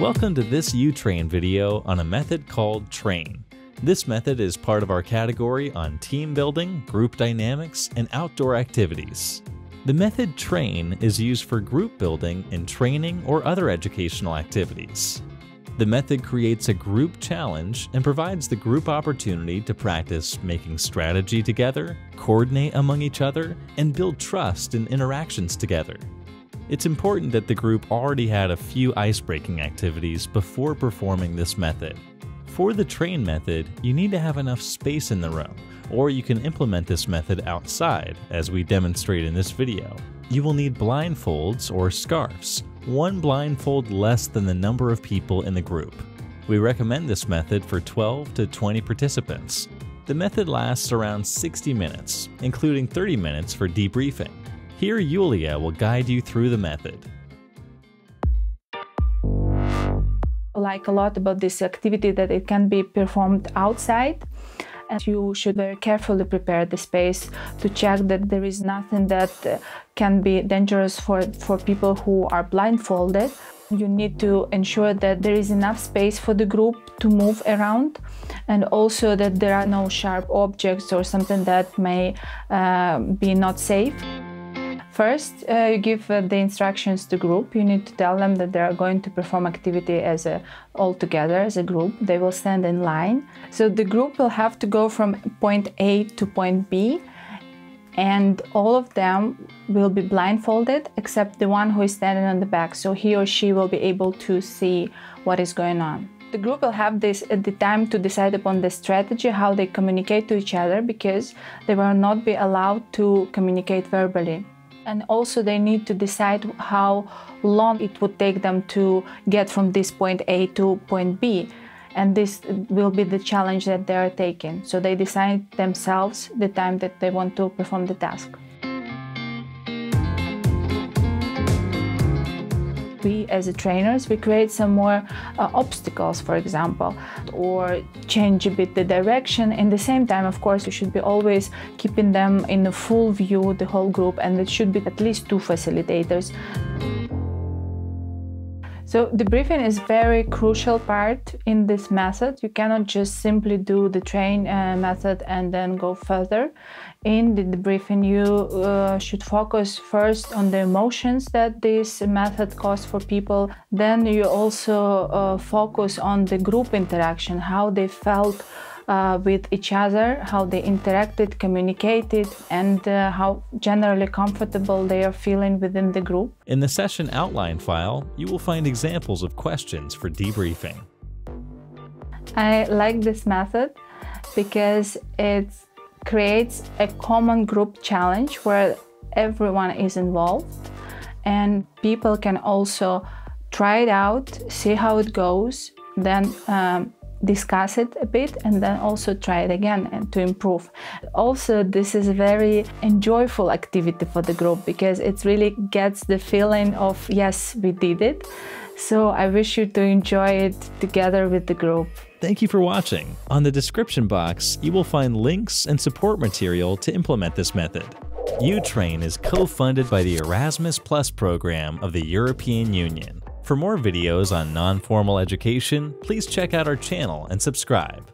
Welcome to this YouTrain video on a method called Train. This method is part of our category on team building, group dynamics, and outdoor activities. The method Train is used for group building in training or other educational activities. The method creates a group challenge and provides the group opportunity to practice making strategy together, coordinate among each other, and build trust in interactions together. It's important that the group already had a few ice-breaking activities before performing this method. For the train method, you need to have enough space in the room, or you can implement this method outside, as we demonstrate in this video. You will need blindfolds or scarves, one blindfold less than the number of people in the group. We recommend this method for 12 to 20 participants. The method lasts around 60 minutes, including 30 minutes for debriefing. Here Yulia will guide you through the method. like a lot about this activity that it can be performed outside and you should very carefully prepare the space to check that there is nothing that uh, can be dangerous for, for people who are blindfolded. You need to ensure that there is enough space for the group to move around and also that there are no sharp objects or something that may uh, be not safe. First, uh, you give uh, the instructions to group. You need to tell them that they are going to perform activity as a all together as a group. They will stand in line. So the group will have to go from point A to point B, and all of them will be blindfolded except the one who is standing on the back. So he or she will be able to see what is going on. The group will have this at the time to decide upon the strategy, how they communicate to each other, because they will not be allowed to communicate verbally and also they need to decide how long it would take them to get from this point A to point B. And this will be the challenge that they are taking. So they decide themselves the time that they want to perform the task we as trainers we create some more uh, obstacles for example or change a bit the direction. In the same time of course you should be always keeping them in the full view the whole group and it should be at least two facilitators so the briefing is very crucial part in this method. You cannot just simply do the train uh, method and then go further. In the debriefing, you uh, should focus first on the emotions that this method caused for people. Then you also uh, focus on the group interaction, how they felt uh, with each other, how they interacted, communicated, and uh, how generally comfortable they are feeling within the group. In the session outline file, you will find examples of questions for debriefing. I like this method because it creates a common group challenge where everyone is involved and people can also try it out, see how it goes, then um, discuss it a bit and then also try it again and to improve. Also, this is a very enjoyable activity for the group because it really gets the feeling of yes, we did it. So I wish you to enjoy it together with the group. Thank you for watching. On the description box, you will find links and support material to implement this method. YouTrain is co-funded by the Erasmus Plus program of the European Union. For more videos on non-formal education, please check out our channel and subscribe.